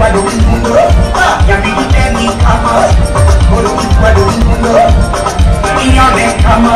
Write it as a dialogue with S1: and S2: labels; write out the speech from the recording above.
S1: Wado winundo Yami mateni kama